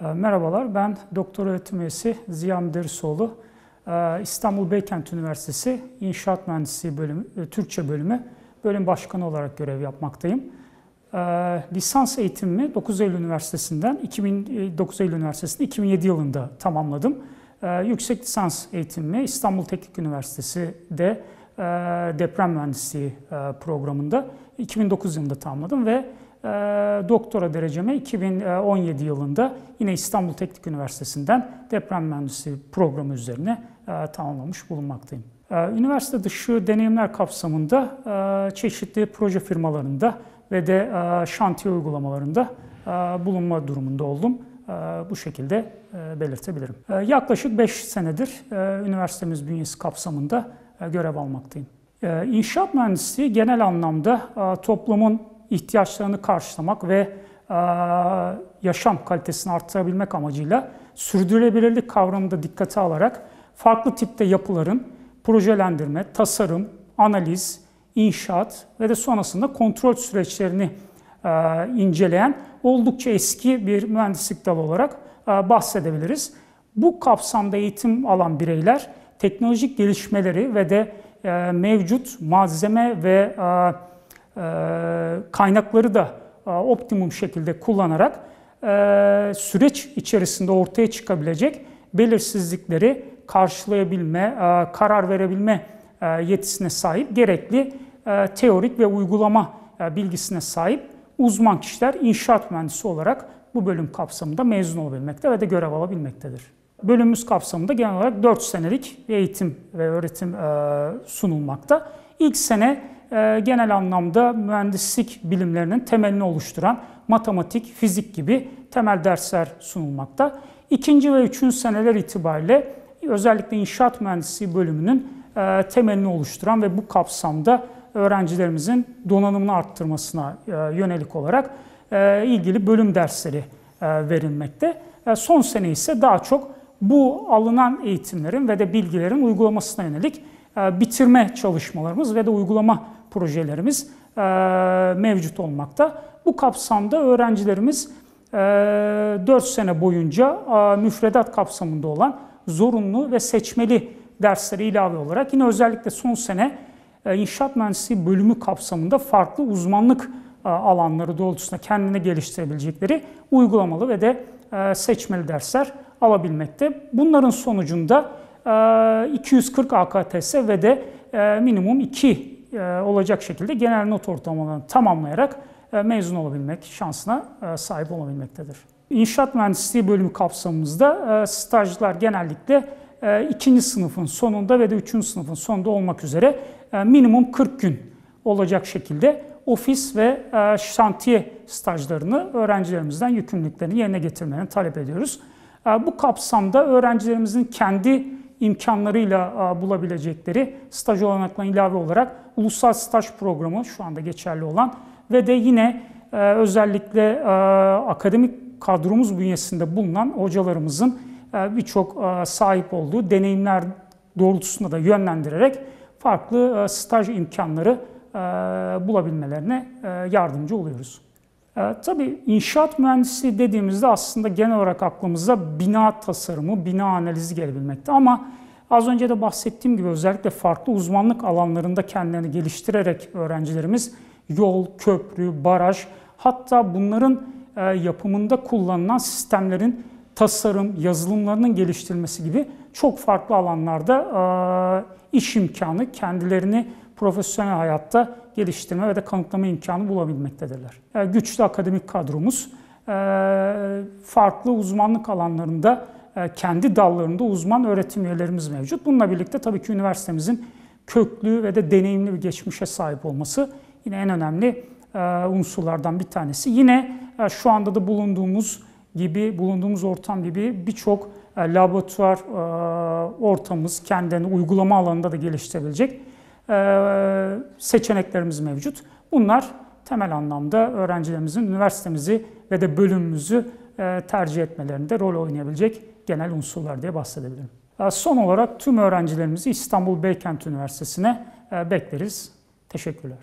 E, merhabalar, ben doktor öğretim üyesi Ziya Müderrisoğlu. E, İstanbul Beykent Üniversitesi İnşaat Mühendisliği bölümü, e, Türkçe bölümü bölüm başkanı olarak görev yapmaktayım. Lisans eğitimimi 9 Eylül Üniversitesi'nden 2009 Eylül Üniversitesi'nde 2007 yılında tamamladım. Yüksek lisans eğitimimi İstanbul Teknik Üniversitesi'de deprem mühendisliği programında 2009 yılında tamamladım ve e, doktora derecemi 2017 yılında yine İstanbul Teknik Üniversitesi'nden deprem mühendisliği programı üzerine e, tamamlamış bulunmaktayım. E, üniversite dışı deneyimler kapsamında e, çeşitli proje firmalarında ve de e, şantiye uygulamalarında e, bulunma durumunda oldum. E, bu şekilde e, belirtebilirim. E, yaklaşık 5 senedir e, üniversitemiz bünyesi kapsamında e, görev almaktayım. E, inşaat mühendisliği genel anlamda e, toplumun ihtiyaçlarını karşılamak ve yaşam kalitesini arttırabilmek amacıyla sürdürülebilirlik kavramını da dikkate alarak farklı tipte yapıların projelendirme, tasarım, analiz, inşaat ve de sonrasında kontrol süreçlerini inceleyen oldukça eski bir mühendislik dalı olarak bahsedebiliriz. Bu kapsamda eğitim alan bireyler teknolojik gelişmeleri ve de mevcut malzeme ve kaynakları da e, optimum şekilde kullanarak e, süreç içerisinde ortaya çıkabilecek belirsizlikleri karşılayabilme, e, karar verebilme yetisine sahip gerekli teorik ve uygulama bilgisine sahip uzman kişiler inşaat mühendisi olarak bu bölüm kapsamında mezun olabilmekte ve de görev alabilmektedir. Bölümümüz kapsamında genel olarak 4 senelik eğitim ve öğretim sunulmakta. İlk sene e, genel anlamda mühendislik bilimlerinin temelini oluşturan matematik, fizik gibi temel dersler sunulmakta. İkinci ve üçüncü seneler itibariyle özellikle inşaat mühendisliği bölümünün e, temelini oluşturan ve bu kapsamda öğrencilerimizin donanımını arttırmasına e, yönelik olarak ilgili bölüm dersleri verilmekte. Son sene ise daha çok bu alınan eğitimlerin ve de bilgilerin uygulamasına yönelik bitirme çalışmalarımız ve de uygulama projelerimiz e, mevcut olmakta. Bu kapsamda öğrencilerimiz 4 e, sene boyunca e, müfredat kapsamında olan zorunlu ve seçmeli dersleri ilave olarak yine özellikle son sene inşaat mühendisliği bölümü kapsamında farklı uzmanlık alanları doğrultusunda kendini geliştirebilecekleri uygulamalı ve de seçmeli dersler alabilmekte. Bunların sonucunda 240 AKTS ve de minimum 2 e, olacak şekilde genel not ortalamalarını tamamlayarak e, mezun olabilmek şansına e, sahip olabilmektedir. İnşaat mühendisliği bölümü kapsamımızda stajlar genellikle ikinci sınıfın sonunda ve de üçüncü sınıfın sonunda olmak üzere minimum 40 gün olacak şekilde ofis ve şantiye stajlarını öğrencilerimizden yükümlülüklerini yerine getirmelerini talep ediyoruz. Bu kapsamda öğrencilerimizin kendi imkanlarıyla bulabilecekleri staj olanaklarına ilave olarak ulusal staj programı şu anda geçerli olan ve de yine e, özellikle e, akademik kadromuz bünyesinde bulunan hocalarımızın e, birçok sahip olduğu deneyimler doğrultusunda da yönlendirerek farklı staj imkanları bulabilmelerine yardımcı oluyoruz. Tabii inşaat mühendisliği dediğimizde aslında genel olarak aklımıza bina tasarımı, bina analizi gelebilmekte. Ama Az önce de bahsettiğim gibi özellikle farklı uzmanlık alanlarında kendilerini geliştirerek öğrencilerimiz yol, köprü, baraj hatta bunların e, yapımında kullanılan sistemlerin tasarım, yazılımlarının geliştirilmesi gibi çok farklı alanlarda e, iş imkanı, kendilerini profesyonel hayatta geliştirme ve de kanıtlama imkanı bulabilmektedirler. E, güçlü akademik kadromuz farklı uzmanlık alanlarında e, kendi dallarında uzman öğretim üyelerimiz mevcut. Bununla birlikte tabii ki üniversitemizin köklü ve de deneyimli bir geçmişe sahip olması yine en önemli e, unsurlardan bir tanesi. Yine e, şu anda da bulunduğumuz gibi, bulunduğumuz ortam gibi birçok laboratuvar ortamımız kendini uygulama alanında da geliştirebilecek seçeneklerimiz mevcut. Bunlar temel anlamda öğrencilerimizin üniversitemizi ve de bölümümüzü tercih etmelerinde rol oynayabilecek genel unsurlar diye bahsedebilirim. E, son olarak tüm öğrencilerimizi İstanbul Beykent Üniversitesi'ne e, bekleriz. Teşekkürler.